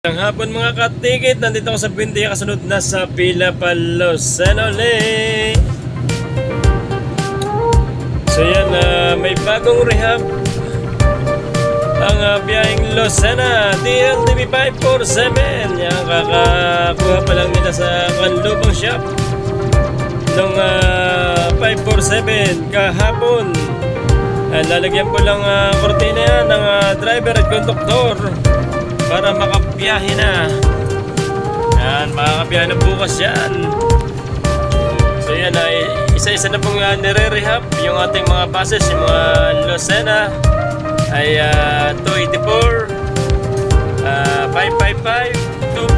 Ang hapon mga katikit, nandito ako sa Binti kasunod na sa Pila Palos Senole. So yan, ah, may bagong rehab ang uh, biyaheng Lucena DLTV 547 yan kakakuha pa lang nila sa Kanlubang Shop nung ah, 547 kahapon. Ah, lalagyan po lang uh, kortina yan ng ah, driver at conductor para makabiyahe na. Yan makakabiyahe na bukas yan. So yan ay isa-isa na pong uh, nire-rehab yung ating mga buses yung mga Lucena. Ay ah, 284 ah, 555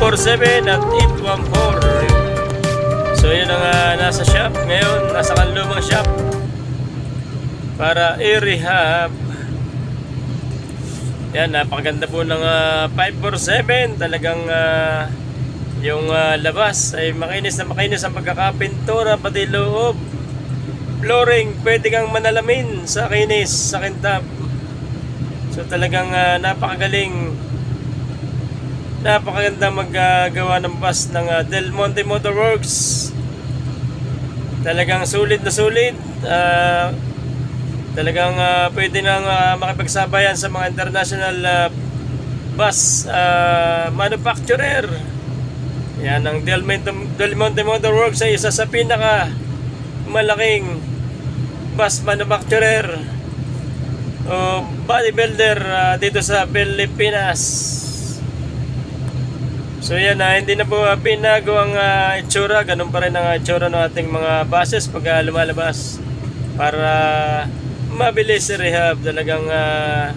247 at 814 so yun ang ah, nasa shop ngayon nasa kanlumang shop para i-rehab yan, napakaganda po ng ah, 547. Talagang ah, yung ah, labas ay makinis na makinis ang pagkakapintura pati loob. Flooring, pwede kang manalamin sa kinis, sa kintab. So talagang ah, napakagaling. Napakaganda maggagawa ng bus ng ah, Del Monte Motorworks. Talagang sulit na sulit. Ah, talagang ah, pwede nang ah, makipagsabayan sa mga international ah, bus ah, manufacturer. Yan ang Del Monte, Motor Works ay isa sa pinaka malaking bus manufacturer o bodybuilder ah, dito sa Pilipinas. So yan na, hindi na po uh, pinago ang ah, itsura, ganun pa rin ang itsura ng ating mga buses pag ah, lumalabas para mabilis si rehab. Talagang ah,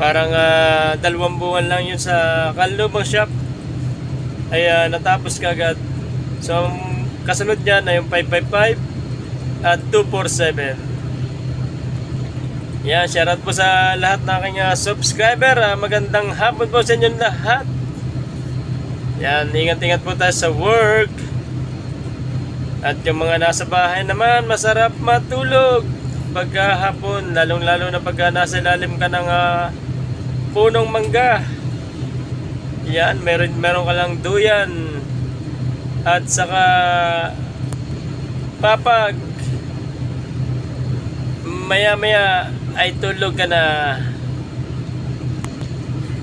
parang ah, dalawang buwan lang yun sa Kanlubang shop. Ay ah, natapos kagad so kasunod niya na yung 555 at 247 yan shoutout po sa lahat ng aking subscriber. Ah, magandang hapon po sa inyong lahat. Yan ingat-ingat po tayo sa work. At yung mga nasa bahay naman masarap matulog pagkahapon, lalong-lalo na pagka nasa ilalim ka ng ah, punong mangga. Yan, meron, meron ka lang duyan. At saka papag. Maya-maya ay tulog ka na.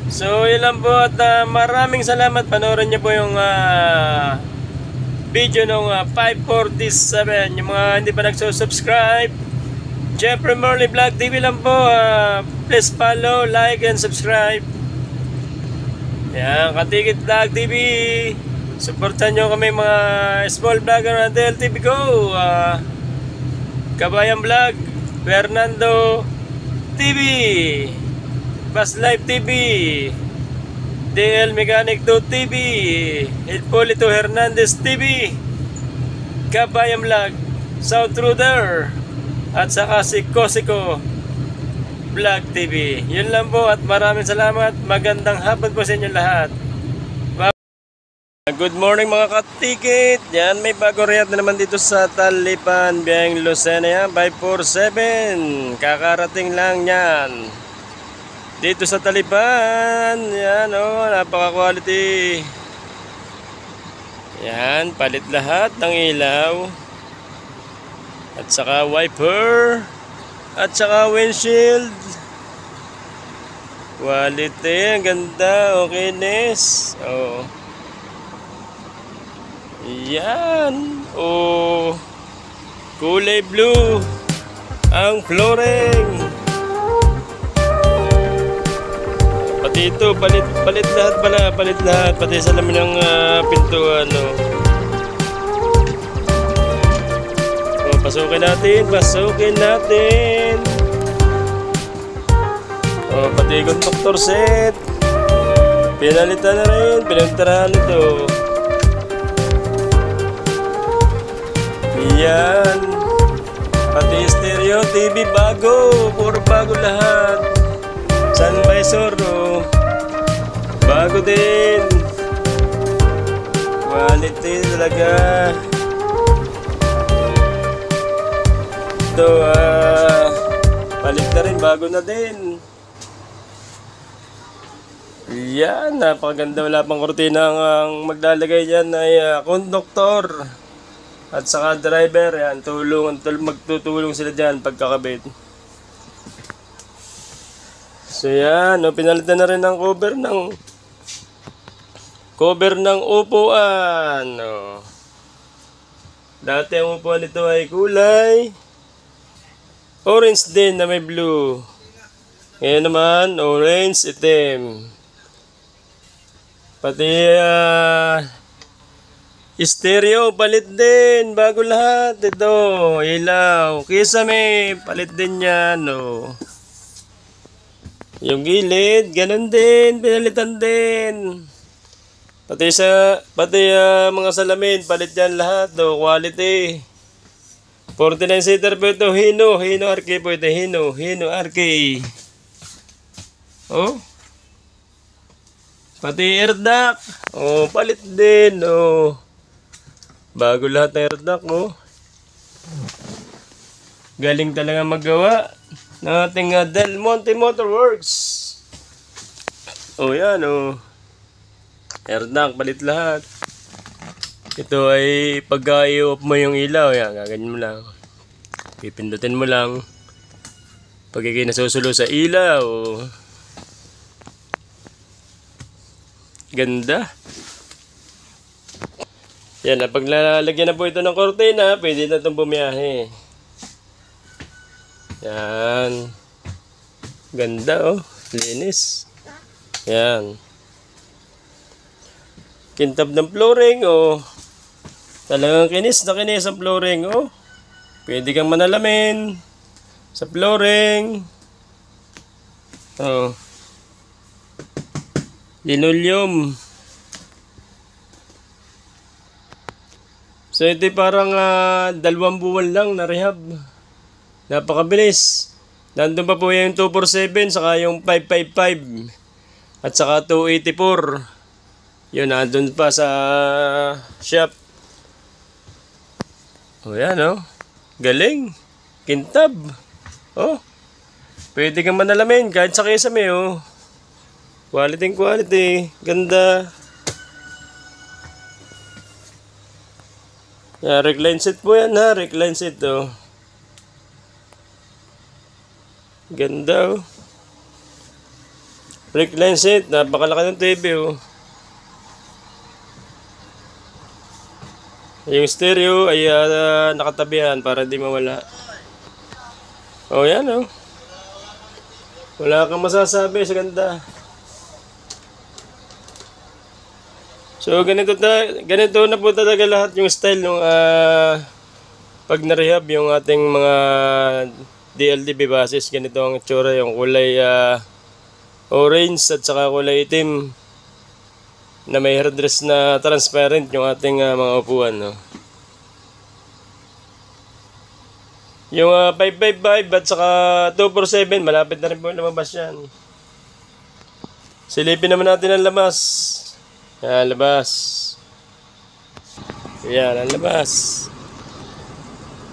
So, yun lang po at ah, maraming salamat. Panoorin niyo po yung ah, video nung ah, 547. Yung mga hindi pa nagsusubscribe, Jeffrey Morley Vlog TV lang po. ah, please follow, like, and subscribe. Yan, Katikit Vlog TV. Supportan nyo kami mga small vlogger ng DLTV Go. ah, Kabayan Vlog, Fernando TV, Bus Live TV, DL Mechanic 2 TV, Hippolito Hernandez TV, Kabayan Vlog, South Ruder, at saka si Kosiko Vlog TV. Yun lang po at maraming salamat. Magandang hapon po sa inyo lahat. Good morning mga katikit. Yan, may bago riyad na naman dito sa Talipan, Biyang Lucena yan, 547. Kakarating lang yan. Dito sa Talipan, yan oh, napaka-quality. Yan, palit lahat ng ilaw at saka wiper. At saka windshield. Quality ang ganda. Okayness oh yan. Oh kulay blue ang flooring. Pati ito palit palit lahat pala palit lahat. Pati sa lamin ng uh, pintuan oh Pasukin natin, pasukin natin. Oh, pati conductor set. Pinalitan na rin, pinagtarahan ito. Yan. Pati stereo, TV bago. Puro bago lahat. Sun visor, oh. Bago din. Quality talaga. Ito, ah, palit na rin, bago na din. Yan, napakaganda. Wala pang kortina ang, maglalagay dyan ay ah, konduktor. At saka driver, yan, tulong, tul magtutulong sila dyan pagkakabit. So yan, no, pinalitan na rin ang cover ng cover ng upuan. No. Dati ang upuan nito ay kulay orange din na may blue. Ngayon naman, orange, itim. Pati ah, stereo, palit din. Bago lahat. Ito, ilaw. Kisame, palit din yan. No. Yung gilid, ganun din. Pinalitan din. Pati sa, pati ah, mga salamin, palit yan lahat. No. Quality. 49 seater po ito. Hino, Hino RK po ito. Hino, Hino RK. Oh. Pati air duct. Oh, palit din. Oh. Bago lahat ng air duct, oh. Galing talaga magawa ng ating uh, Del Monte Motorworks. Oh, yan, oh. Air duct, palit lahat. Ito ay pag i-off mo yung ilaw, yan, gaganyan mo lang. Pipindutin mo lang. Pag ikinasusulo sa ilaw, Ganda. Yan, na pag lalagyan na po ito ng kortina, pwede na itong bumiyahe. Yan. Ganda oh. Linis. Yan. Kintab ng flooring oh. Talagang kinis na kinis ang flooring oh. Pwede kang manalamin sa flooring. Oh. Linoleum. So ito parang ah, dalawang buwan lang na rehab. Napakabilis. Nandun pa po yung 247 saka yung 555 at saka 284. Yun, nandun pa sa shop. O yan oh. Galing. Kintab. Oh. Pwede kang manalamin kahit sa kesame oh. Quality quality. Ganda. Yeah, recline seat po yan ha. Recline seat oh. Ganda oh. Recline seat. Napakalaki ng TV oh. Yung stereo ay uh, nakatabihan para di mawala. Oh yan oh. Wala kang masasabi sa ganda. So ganito ta ganito na po talaga lahat yung style ng ah, pag na-rehab yung ating mga DLDB basis ganito ang itsura yung kulay ah, orange at saka kulay itim na may hairdress na transparent yung ating ah, mga upuan no. Yung ah, 555 at saka 247 malapit na rin po lumabas yan. Silipin naman natin ang labas. Yan, labas. Yan, ang labas.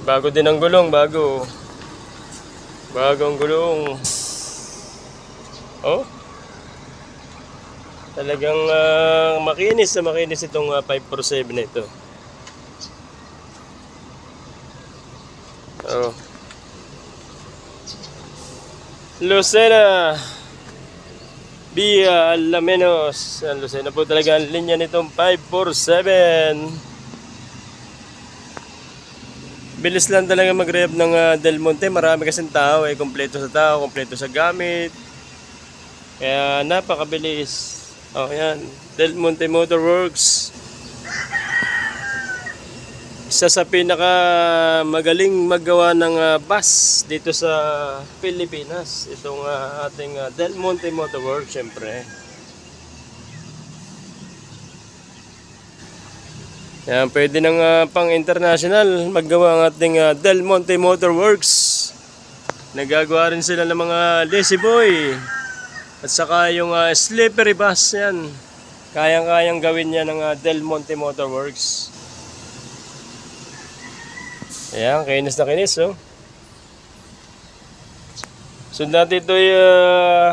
Bago din ang gulong, bago. Bago ang gulong. Oh. Talagang ah, makinis na makinis itong ah, 547 na ito. Oh. Lucena. Via Alamenos. Yan, Lucena po talaga ang linya nitong 547. Bilis lang talaga mag-rehab ng ah, Del Monte. Marami kasing tao. Eh, kompleto sa tao, kompleto sa gamit. Kaya napakabilis. Oh, yan. Del Monte Motorworks. Isa sa pinaka magaling maggawa ng ah, bus dito sa Pilipinas. Itong ah, ating ah, Del Monte Motorworks, syempre. Yan, pwede nang ah, pang international maggawa ang ating ah, Del Monte Motorworks. Nagagawa rin sila ng mga lazy boy. At saka yung ah, slippery bus yan. Kayang-kayang gawin yan ng ah, Del Monte Motorworks. Ayan, kinis na kinis, oh. So, dati ito ay uh,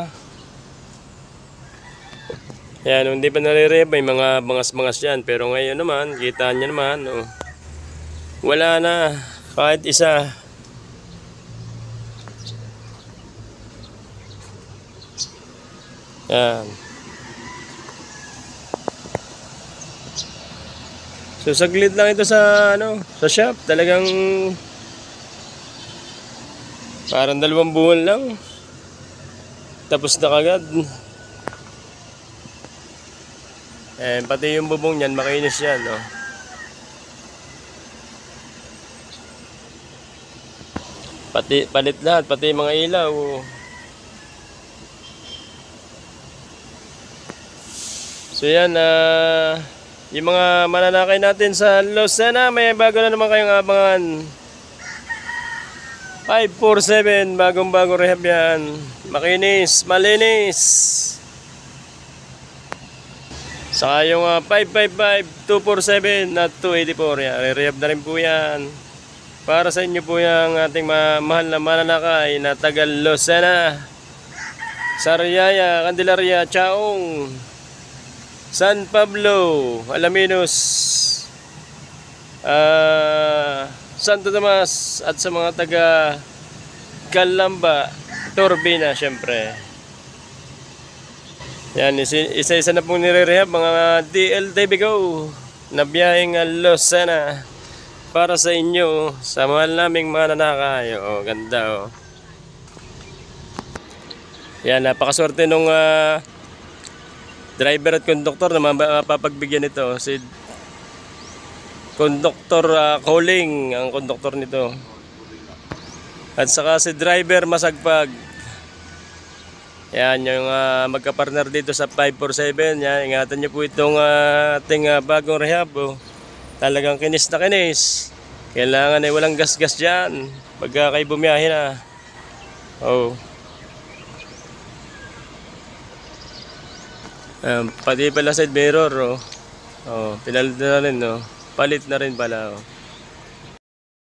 Yan, nung hindi pa nare-rehab, may mga bangas-bangas yan. Pero ngayon naman, kita nyo naman, oh. wala na. Kahit isa. Yan. So saglit lang ito sa ano, sa shop. Talagang parang dalawang buwan lang. Tapos na kagad. Eh, pati yung bubong niyan, makinis yan, no? Pati, palit lahat, pati mga ilaw. So yan, ah, yung mga mananakay natin sa Lucena, may bago na naman kayong abangan. 547, bagong bagong rehab yan. Makinis, malinis. Saka yung ah, 555, 247 at 284 yan. Re-rehab na rin po yan. Para sa inyo po yung ating ma- mahal na mananakay na taga Lucena. Sariaya, Candelaria, Chaong. San Pablo, Alaminos, ah, Santo Tomas at sa mga taga Calamba, Turbina syempre. Yan, isa-isa na pong nire-rehab mga DLTV Go na biyaheng Lucena para sa inyo, sa mahal naming mananakay. O, ganda o. Yan, napakaswerte nung ah, driver at conductor na mapa- mapapagbigyan nito. Si Conductor ah, Calling, ang conductor nito. At saka si driver Masagpag. Yan, yung ah, magka-partner dito sa 547. Yan, ingatan niyo po itong ah, ating ah, bagong rehab. Oh. Talagang kinis na kinis. Kailangan ay walang gas-gas dyan. Pagka kayo bumiyahe na. Oh. Um, pati pala side mirror, oh. Oh, pinalit na rin, no. Palit na rin pala, oh.